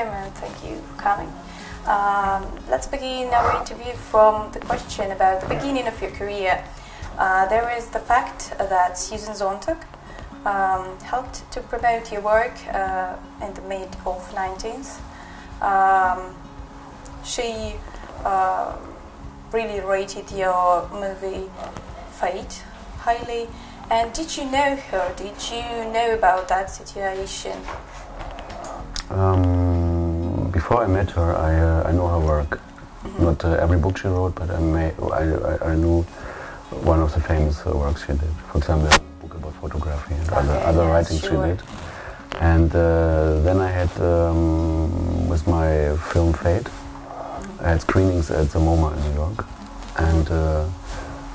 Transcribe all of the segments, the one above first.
and thank you for coming. Um, let's begin our interview from the question about the beginning of your career. Uh, there is the fact that Susan Sontag um, helped to promote your work uh, in the mid of 19th. Um, she uh, really rated your movie Fate highly. And did you know her? Did you know about that situation? Um, before I met her, I, uh, I know her work. Not uh, every book she wrote, but I, may, I, I, knew one of the famous uh, works she did. For example, a book about photography and okay, other, other yes, writings sure. she did. And uh, then I had, um, with my film Fate, I had screenings at the MoMA in New York. And uh,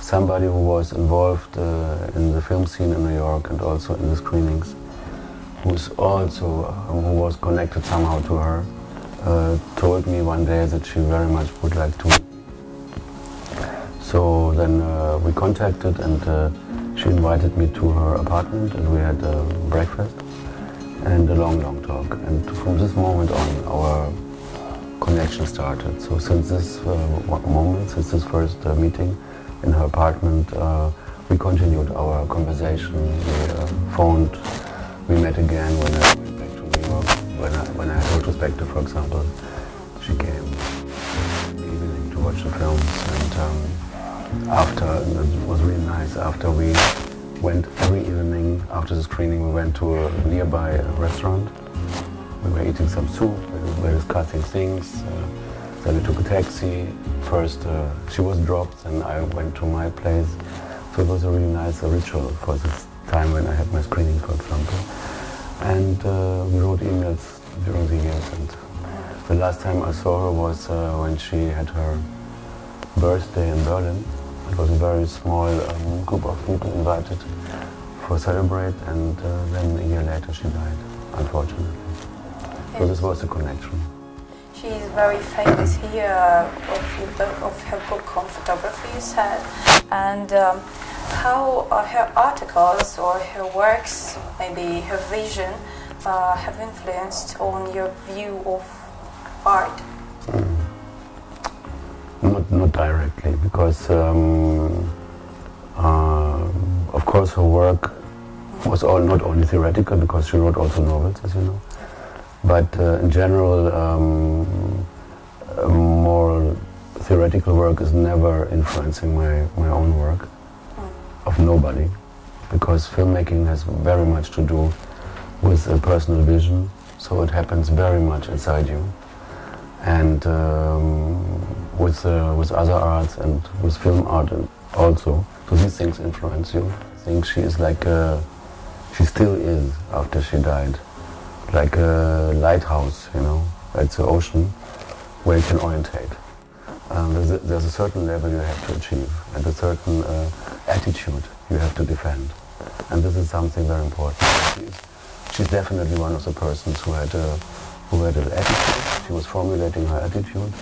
somebody who was involved uh, in the film scene in New York and also in the screenings, who's also, who was connected somehow to her, uh, told me one day that she very much would like to. So then uh, we contacted and uh, she invited me to her apartment and we had breakfast and a long, long talk. And from this moment on, our connection started. So since this uh, moment, since this first uh, meeting, in her apartment. We continued our conversation. We uh, phoned. We met again when I went back to New York. When I, when I had retrospective, for example, she came evening to watch the films. And um, after, it was really nice. After we went every evening after the screening, we went to a nearby restaurant. We were eating some soup. We were discussing things. Uh, then we took a taxi. First, uh, she was dropped, and I went to my place. So it was a really nice ritual for this time when I had my screening, for example. And uh, we wrote emails during the years. And the last time I saw her was uh, when she had her birthday in Berlin. It was a very small um, group of people invited for celebrate, and uh, then a year later she died, unfortunately. So this was the connection. She is very famous here of, of her book on photography, you said. And um, how uh, her articles or her works, maybe her vision, uh, have influenced on your view of art? Mm. Not, not directly, because um, uh, of course her work was all not only theoretical, because she wrote also novels, as you know. But uh, in general, um, more theoretical work is never influencing my, my own work nobody because filmmaking has very much to do with a personal vision so it happens very much inside you. And um, with, uh, with other arts and with film art also so these things influence you. I think she is like a, she still is after she died like a lighthouse, you know, at the ocean where you can orientate. Um, there's, a, there's, a, certain level you have to achieve and a certain uh, attitude you have to defend. And this is something very important. She's, she's definitely one of the persons who had a, who had an attitude. She was formulating her attitude.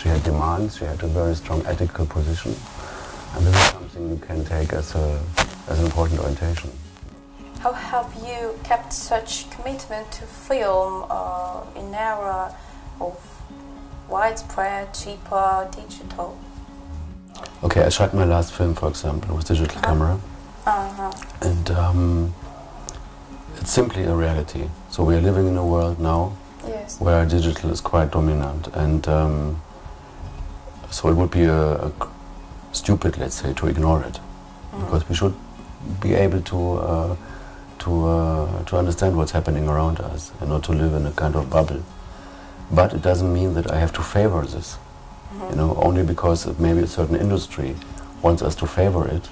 She had demands. She had a very strong ethical position. And this is something you can take as, a, as an important orientation. How have you kept such commitment to film uh, in era of widespread, cheaper, digital? Okay, I shot my last film, for example, with digital uh -huh. camera. Uh -huh. And um, it's simply a reality. So we are living in a world now yes. where digital is quite dominant. And um, so it would be a, a, stupid, let's say, to ignore it. Mm. Because we should be able to uh, to, uh, to understand what's happening around us and not to live in a kind of bubble. But it doesn't mean that I have to favor this, mm -hmm. you know, only because maybe a certain industry wants us to favor it.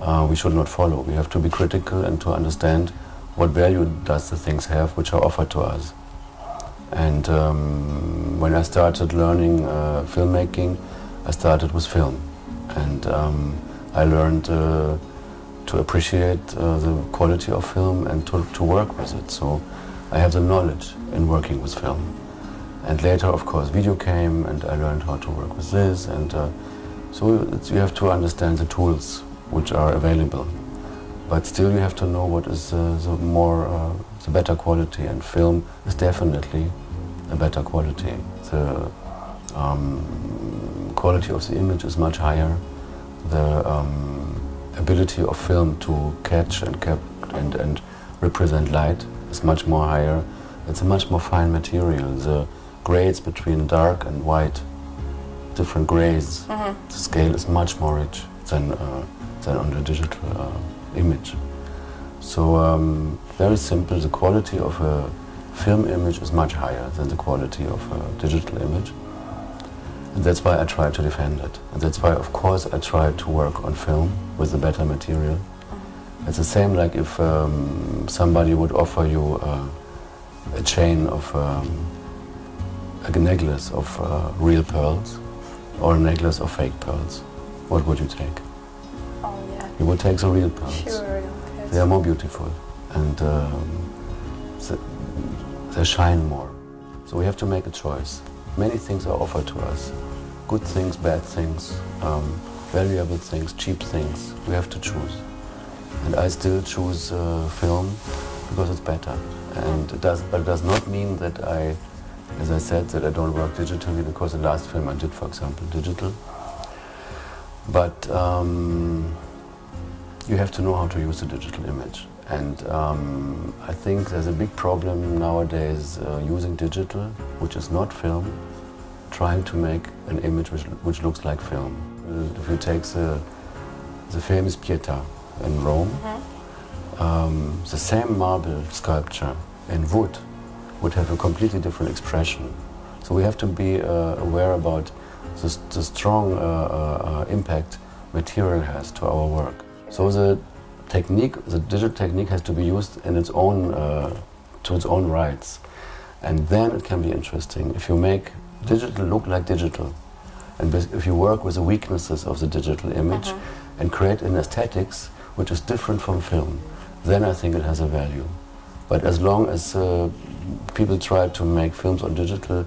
Uh, we should not follow. We have to be critical and to understand what value does the things have which are offered to us. And um, when I started learning uh, filmmaking, I started with film. And um, I learned uh, to appreciate uh, the quality of film and to, to work with it. So I have the knowledge in working with film. And later, of course, video came and I learned how to work with this. And uh, so you have to understand the tools which are available. But still you have to know what is uh, the more, uh, the better quality. And film is definitely a better quality. The um, quality of the image is much higher. The um, ability of film to catch and, cap and, and represent light is much more higher. It's a much more fine material. The grades between dark and white, different grays, Mhm. the scale is much more rich than, uh, than on the digital uh, image. So um, very simple, the quality of a film image is much higher than the quality of a digital image. And that's why I try to defend it. And that's why, of course, I try to work on film with the better material. It's the same like if um, somebody would offer you uh, a chain of um, a necklace of uh, real pearls or a necklace of fake pearls. What would you take? Oh yeah. You would take the real pearls. Sure. They are more beautiful and um, th- they shine more. So we have to make a choice. Many things are offered to us good things, bad things, um, valuable things, cheap things. We have to choose. And I still choose uh, film because it's better. And it does, but it does not mean that I, as I said, that I don't work digitally because the last film I did, for example, digital. But um, you have to know how to use a digital image. And um, I think there's a big problem nowadays uh, using digital, which is not film, trying to make an image which, which looks like film. Uh, If you take the, the famous Pietà in Rome, um, the same marble sculpture in wood would have a completely different expression. So we have to be uh, aware about the, the strong uh, uh, uh, impact material has to our work. So the technique, the digital technique has to be used in its own, uh, to its own rights. And then it can be interesting. If you make digital look like digital, and if you work with the weaknesses of the digital image and create an aesthetics which is different from film, then I think it has a value. But as long as uh, people try to make films on digital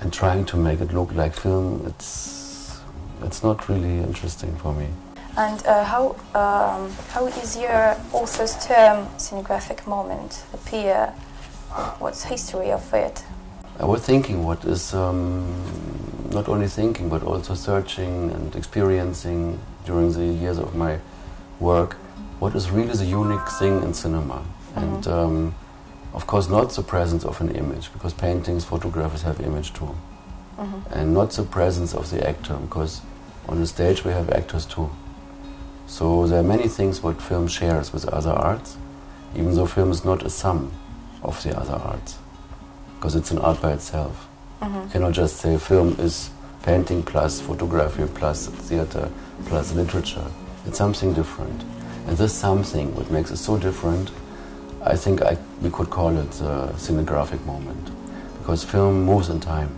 and trying to make it look like film, it's it's not really interesting for me. And uh, how um, how is your author's term scenographic moment appear? What's history of it? I was thinking what is um, not only thinking but also searching and experiencing during the years of my work what is really the unique thing in cinema. And um, of course, not the presence of an image because paintings, photographers have image too, and not the presence of the actor because on the stage we have actors too. So there are many things what film shares with other arts, even though film is not a sum of the other arts because it's an art by itself. You cannot just say film is painting plus photography plus theater plus literature. It's something different. And this something, what makes it so different, I think I, we could call it the cinegraphic moment. Because film moves in time.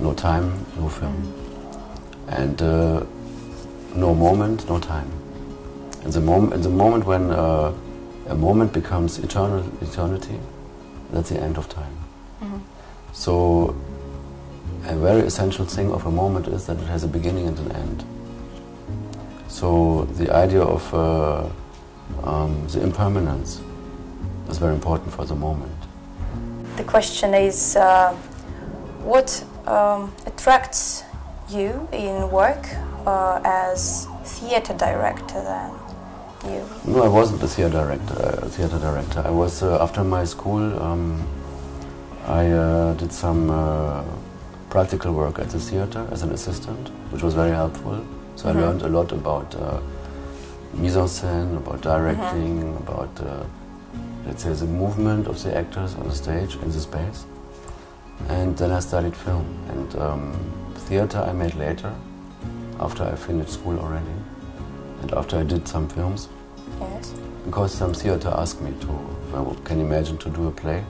No time, no film. And uh, no moment, no time. And the, mom- and the moment when uh, a moment becomes eternal, eternity, that's the end of time. So, a very essential thing of a moment is that it has a beginning and an end. So, the idea of uh, um, the impermanence is very important for the moment. The question is, uh, what um, attracts you in work uh, as theater director? Then you. No, I wasn't a theater director. Uh, theater director. I was uh, after my school. Um, I uh, did some uh, practical work at the theater as an assistant, which was very helpful. So I Mhm. learned a lot about uh, mise en scène, about directing, about uh, let's say the movement of the actors on the stage in the space. And then I studied film and um, theater. I made later, after I finished school already, and after I did some films Yes. because some theater asked me to, if I can imagine to do a play,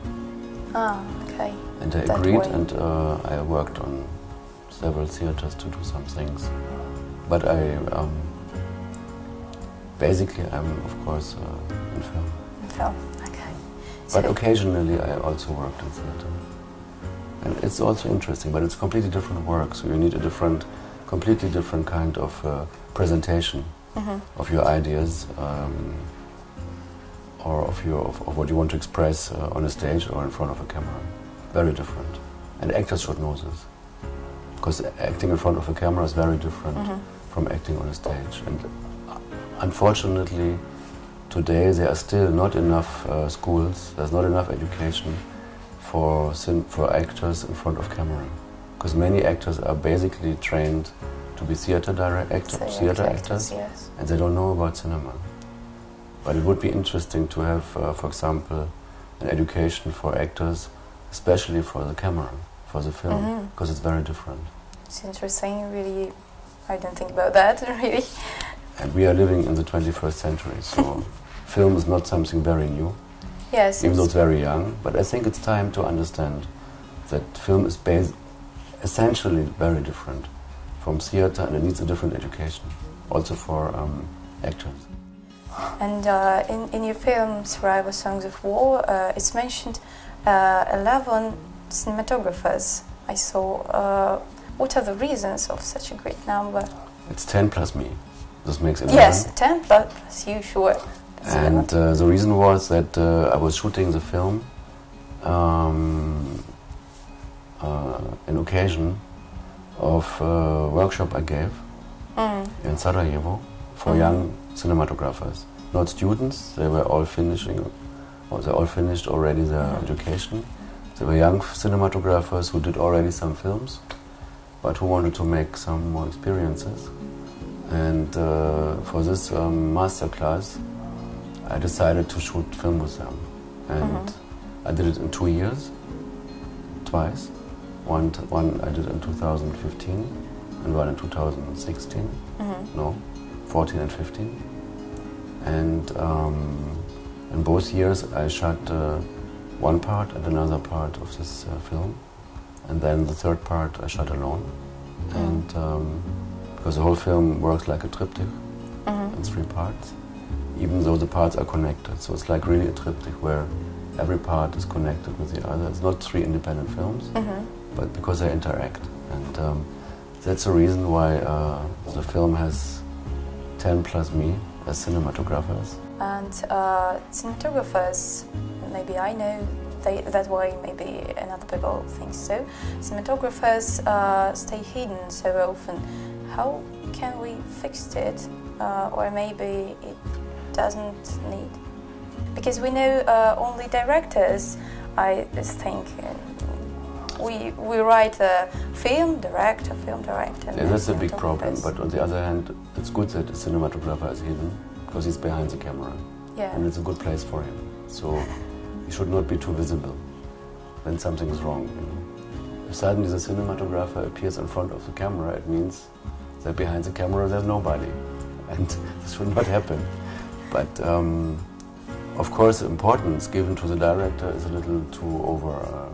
Ah, okay. and I That agreed, way. and uh, I worked on several theaters to do some things. But I, um, basically, I'm of course uh, in film. In Film. Okay. But So- occasionally, I also worked in theater, and it's also interesting. But it's completely different work, so you need a different, completely different kind of uh, presentation Mhm. of your ideas um, or of, your, of, of what you want to express uh, on a stage or in front of a camera. very different. And actors should know this. Because acting in front of a camera is very different Mhm. from acting on a stage. And unfortunately, today there are still not enough uh, schools, there's not enough education for, for actors in front of camera. Because many actors are basically trained to be theater direct actors, So, theater actors, actors, Yes. and they don't know about cinema. But it would be interesting to have, uh, for example, an education for actors, especially for the camera, for the film, because it's very different. It's interesting. Really, I don't think about that. Really. And we are living in the 21st century, so film is not something very new, Yes. even though it's- very young. But I think it's time to understand that film is based essentially very different from theater, and it needs a different education, also for um, actors. And uh, in, in your film Survivor Songs of War, uh, it's mentioned uh, 11 cinematographers. I saw. Uh, what are the reasons of such a great number? It's 10 plus me. This makes 11. Yes, 10 plus you, sure. That's And uh, the reason was that uh, I was shooting the film um, uh, in occasion of a workshop I gave Mm. in Sarajevo for Mhm. young cinematographers. Not students, they were all finishing, or they all finished already their Mhm. education. They were young cinematographers who did already some films, but who wanted to make some more experiences. And uh, for this um, master class, I decided to shoot film with them. And Mhm. I did it in two years, twice. One, t- one I did in 2015 and one in 2016 Mhm. no, 14 and 15. And um, in both years, I shot uh, one part and another part of this uh, film, and then the third part I shot alone. And um, because the whole film works like a triptych Mhm. in three parts, even though the parts are connected. So it's like really a triptych where every part is connected with the other. It's not three independent films Mhm. but because they interact. And um, that's the reason why uh, the film has 10 plus me as cinematographers. And uh, cinematographers, maybe I know they, that way, maybe another people think so. Cinematographers uh, stay hidden so often. How can we fix it? Uh, or maybe it doesn't need? Because we know uh, only directors, I think. uh, We, we write a film director, film director. Yeah, that's a big problem, but on the other hand, it's good that a cinematographer is hidden because he's behind the camera yeah. and it's a good place for him. So he should not be too visible. Then something is wrong. You know? If suddenly the cinematographer appears in front of the camera, it means that behind the camera there's nobody, and this should not happen. But um, of course, the importance given to the director is a little too over. Uh,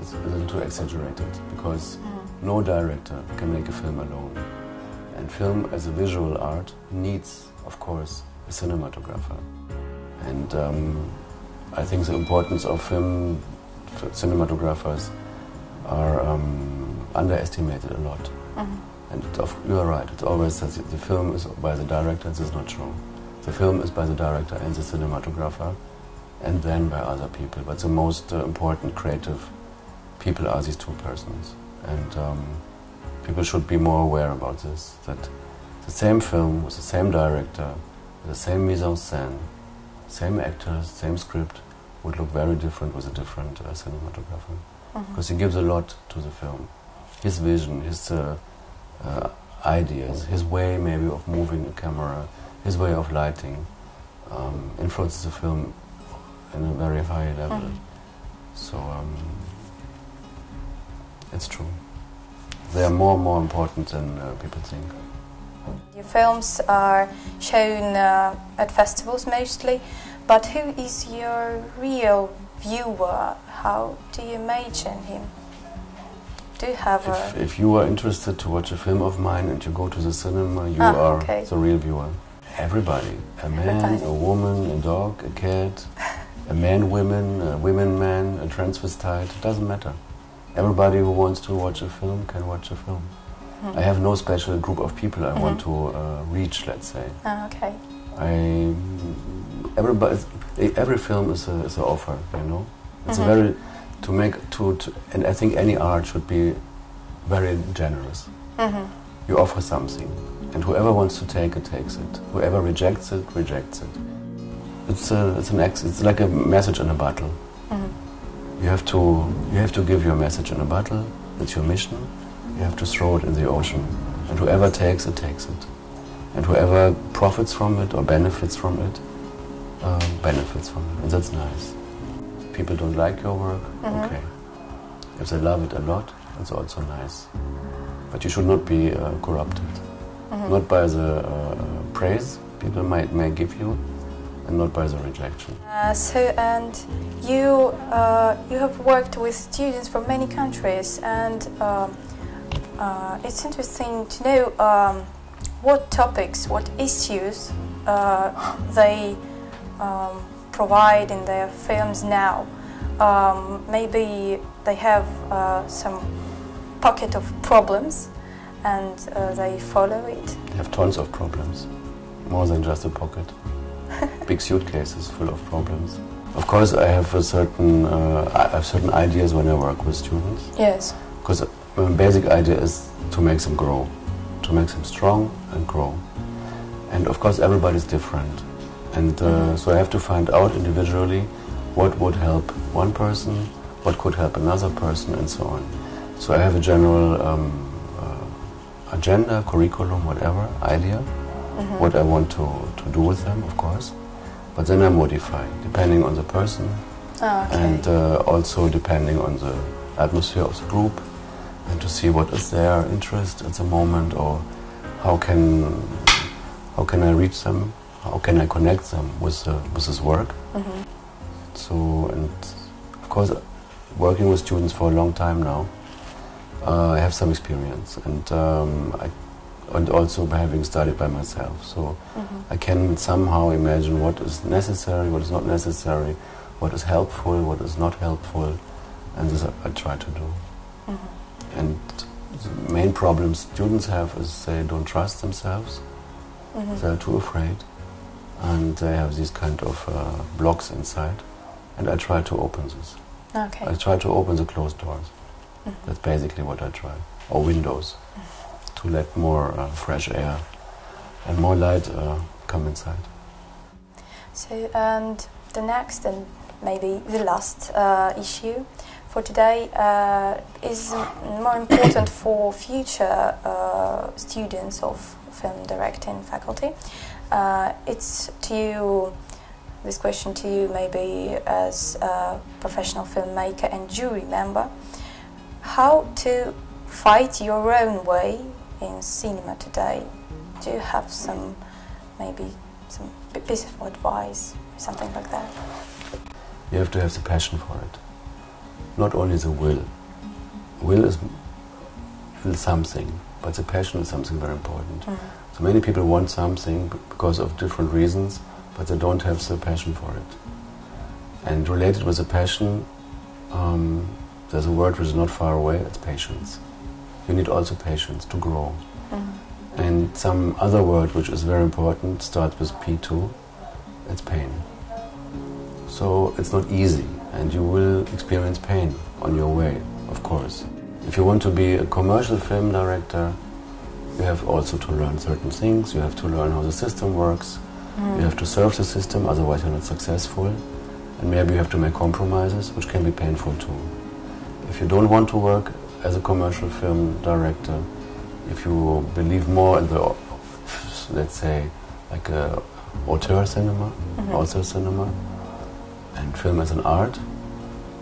it's a little too exaggerated because Mhm. no director can make a film alone. And film as a visual art needs, of course, a cinematographer. And um, I think the importance of film cinematographers are um, underestimated a lot. Mhm. And it, of, you are right, it always says the film is by the director, this is not true. The film is by the director and the cinematographer, and then by other people. But the most uh, important creative people are these two persons. And um, people should be more aware about this, that the same film with the same director, with the same mise en scène, same actors, same script, would look very different with a different uh, cinematographer Mhm. because he gives a lot to the film. His vision, his uh, uh, ideas, his way maybe of moving a camera, his way of lighting um, influences the film in a very high level. Mhm. So um, it's true. They are more and more important than uh, people think. Your films are shown uh, at festivals mostly, but who is your real viewer? How do you imagine him? Do you have If, a if you are interested to watch a film of mine and you go to the cinema, you Ah, are okay. the real viewer. Everybody. A man, Everybody. a woman, a dog, a cat, a man, women, a women, man, a transvestite. It doesn't matter. Everybody who wants to watch a film can watch a film. Hmm. I have no special group of people I want Mhm. to uh, reach, let's say. Ah, okay. I everybody every film is a is an offer, you know. It's Mhm. a very to make to, to and I think any art should be very generous. Mm-hmm. You offer something, and whoever wants to take it takes it. Whoever rejects it rejects it. It's a, it's an ex, it's like a message in a bottle. Mm-hmm. You have to you have to give your message in a bottle. It's your mission. You have to throw it in the ocean, and whoever takes it takes it, and whoever profits from it or benefits from it um, benefits from it, and that's nice. People don't like your work, Mhm. okay. If they love it a lot, it's also nice. But you should not be uh, corrupted, Mhm. not by the uh, praise people might may give you, and not by the rejection. Uh, so, and you uh, you have worked with students from many countries, and uh, it's interesting to know um, what topics, what issues uh, they um, provide in their films now. Um, maybe they have uh, some pocket of problems, and uh, they follow it. They have tons of problems, more than just a pocket. Big suitcases full of problems. Of course, I have a certain uh, I have certain ideas when I work with students. Yes. Because my basic idea is to make them grow, to make them strong and grow. And of course, everybody's different. And uh, so I have to find out individually what would help one person, what could help another person, and so on. So I have a general um, uh, agenda, curriculum, whatever, idea, Mhm. what I want to, to do with them, of course. But then I modify, depending on the person, Ah, okay. and uh, also depending on the atmosphere of the group and to see what is their interest at the moment or how can how can I reach them how can I connect them with uh, with this work Mhm. so and of course working with students for a long time now uh, I have some experience and um, I, and also having studied by myself so Mhm. I can somehow imagine what is necessary what is not necessary what is helpful, what is not helpful, and this I, I try to do. Mhm. And the main problem students have is they don't trust themselves, Mhm. they're too afraid, and they have these kind of uh, blocks inside. And I try to open this. Okay. I try to open the closed doors. Mhm. That's basically what I try. Or windows, to let more uh, fresh air and more light uh, come inside. So, and the next and maybe the last uh, issue for today uh, is more important for future uh, students of film directing faculty. Uh, it's to you, this question to you maybe as a professional filmmaker and jury member, how to fight your own way in cinema today? Do you have some maybe some piece of advice, something like that? You have to have the passion for it. Not only the will. Will is will something, but the passion is something very important. So many people want something because of different reasons, but they don't have the passion for it. And related with the passion, um, there's a word which is not far away. It's patience. You need also patience to grow. Mhm. And some other word which is very important starts with P2. It's pain. So it's not easy, and you will experience pain on your way, of course. If you want to be a commercial film director, you have also to learn certain things. You have to learn how the system works. Mm. You have to serve the system, otherwise you're not successful. And maybe you have to make compromises, which can be painful too. If you don't want to work as a commercial film director, if you believe more in the, let's say, like a auteur cinema, Mhm. author cinema, and film as an art,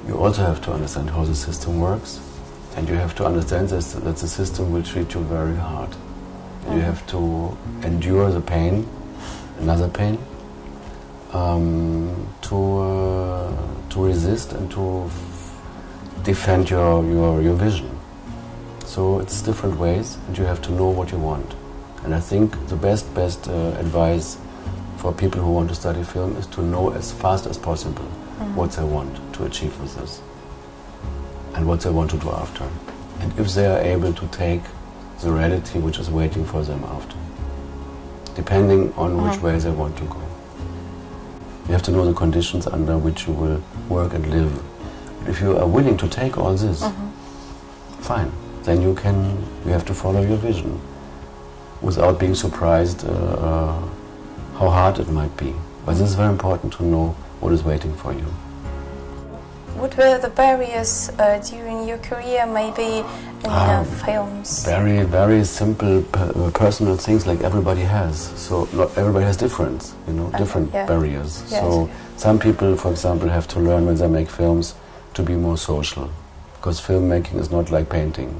you also have to understand how the system works, and you have to understand this, that the system will treat you very hard. You Mhm. have to endure the pain, another pain, um, to uh, to resist and to defend your, your your vision. So it's different ways, and you have to know what you want. And I think the best best uh, advice for people who want to study film is to know as fast as possible Mhm. what they want to achieve with this and what they want to do after. And if they are able to take the reality which is waiting for them after, depending on which Mhm. way they want to go. You have to know the conditions under which you will work and live If you are willing to take all this, fine. Then you can, you have to follow your vision without being surprised uh, uh, how hard it might be. But this is very important to know what is waiting for you. What were the barriers uh, during your career, maybe in uh, Um, films? Very, very simple per- uh, personal things like everybody has. So everybody has different, you know, Okay, different yeah. barriers. Yes. So some people, for example, have to learn when they make films to be more social, because filmmaking is not like painting.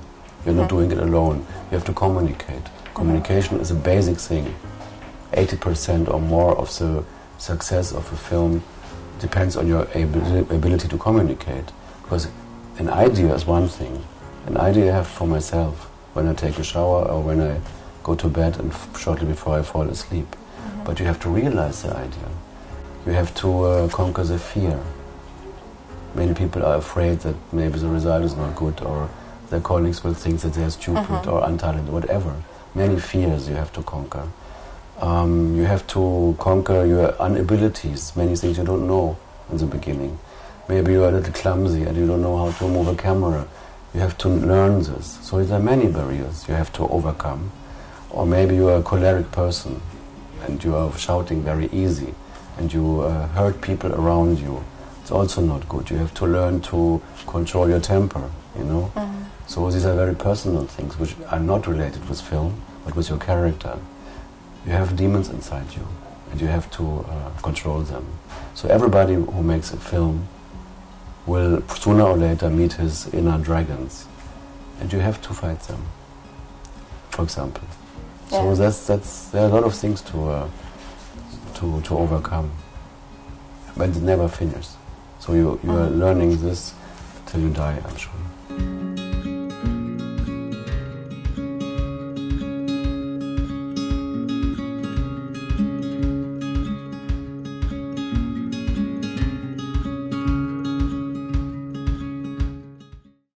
You're not Mhm. doing it alone. You have to communicate. Communication is a basic thing. 80% or more of the success of a film depends on your abi- ability to communicate. Because an idea is one thing. An idea I have for myself when I take a shower or when I go to bed and shortly before I fall asleep. Mhm. But you have to realize the idea. You have to uh, conquer the fear. Many people are afraid that maybe the result is not good or their colleagues will think that they are stupid Mhm. or untalented, whatever. Many fears you have to conquer. Um, you have to conquer your inabilities, many things you don't know in the beginning. Maybe you are a little clumsy and you don't know how to move a camera. You have to learn this. So there are many barriers you have to overcome. Or maybe you are a choleric person and you are shouting very easy and you uh, hurt people around you. It's also not good. You have to learn to control your temper, you know. Mhm. So these are very personal things which are not related with film, but with your character. You have demons inside you, and you have to uh, control them. So everybody who makes a film will sooner or later meet his inner dragons, and you have to fight them. For example. So that's that's there are a lot of things to uh, to to overcome, but it never finishes. So you you are Mhm. learning this till you die. I'm sure.